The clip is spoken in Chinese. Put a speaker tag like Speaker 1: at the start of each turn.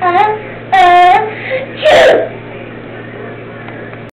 Speaker 1: 嗯。